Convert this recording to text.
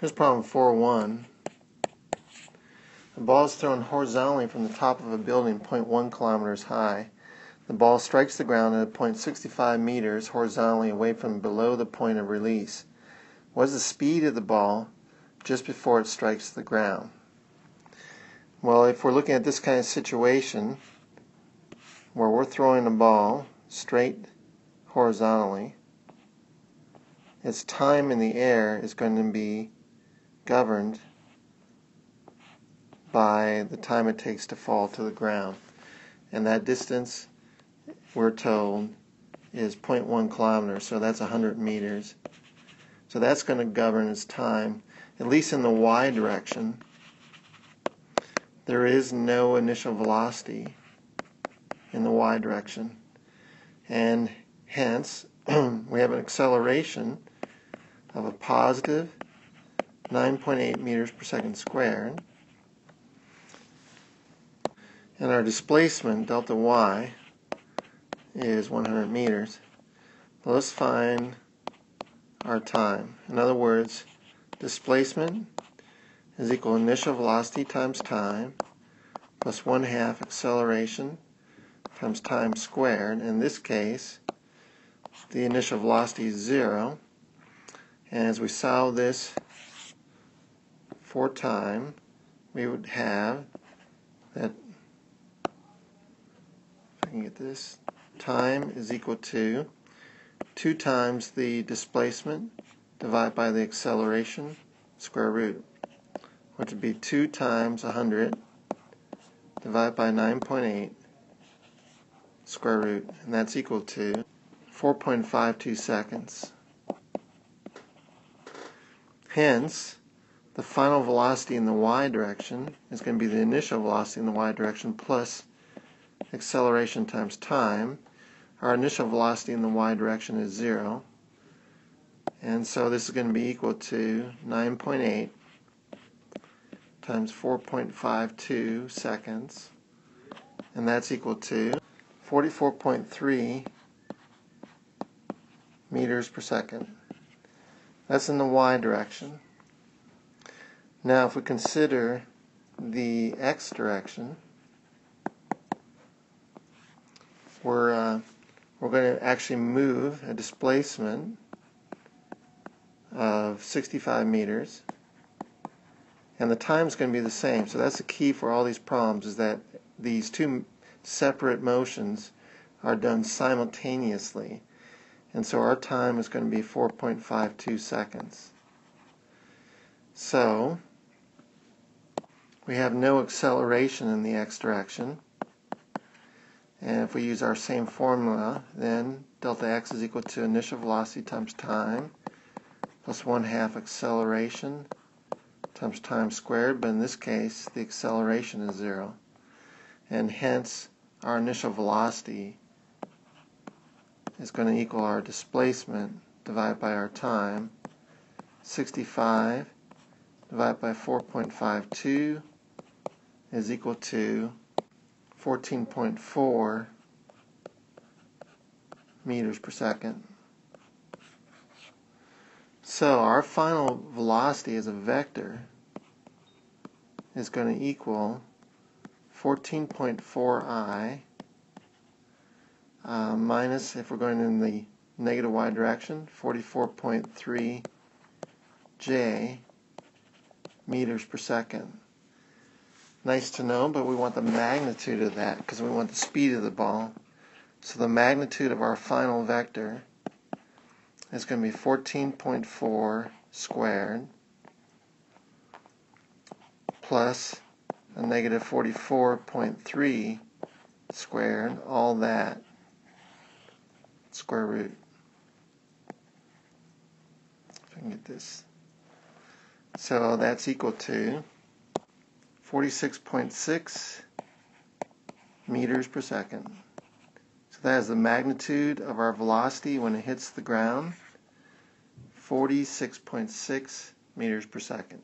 Here's problem 4-1. The ball is thrown horizontally from the top of a building 0.1 kilometers high. The ball strikes the ground at a point 65 meters horizontally away from below the point of release. What is the speed of the ball just before it strikes the ground? Well, if we're looking at this kind of situation where we're throwing a ball straight horizontally, its time in the air is going to be governed by the time it takes to fall to the ground. And that distance, we're told, is 0.1 kilometers, so that's 100 meters. So that's going to govern its time, at least in the y direction. There is no initial velocity in the y direction. And hence, we have an acceleration of a positive 9.8 meters per second squared. And our displacement, delta y, is 100 meters. let's find our time. In other words, displacement is equal to initial velocity times time plus 1 half acceleration times time squared. In this case, the initial velocity is 0. And as we solve this for time, we would have that, if I can get this, time is equal to 2 times the displacement divided by the acceleration square root, which would be 2 times 100 divided by 9.8 square root, and that's equal to 4.52 seconds. Hence, the final velocity in the y direction is going to be the initial velocity in the y direction plus acceleration times time. Our initial velocity in the y direction is 0. And so this is going to be equal to 9.8 times 4.52 seconds. And that's equal to 44.3 meters per second. That's in the y direction. Now, if we consider the x direction, we're, uh, we're going to actually move a displacement of 65 meters and the time is going to be the same. So that's the key for all these problems is that these two separate motions are done simultaneously. And so our time is going to be 4.52 seconds. So we have no acceleration in the x direction. And if we use our same formula, then delta x is equal to initial velocity times time plus 1 half acceleration times time squared, but in this case the acceleration is 0. And hence our initial velocity is going to equal our displacement divided by our time, 65 divided by 4.52 is equal to 14.4 meters per second. So our final velocity as a vector is going to equal 14.4i uh, minus, if we're going in the negative y direction, 44.3j meters per second nice to know, but we want the magnitude of that because we want the speed of the ball. So the magnitude of our final vector is going to be 14.4 squared plus a negative 44.3 squared, all that square root. If I can get this. So that's equal to 46.6 meters per second. So that is the magnitude of our velocity when it hits the ground, 46.6 meters per second.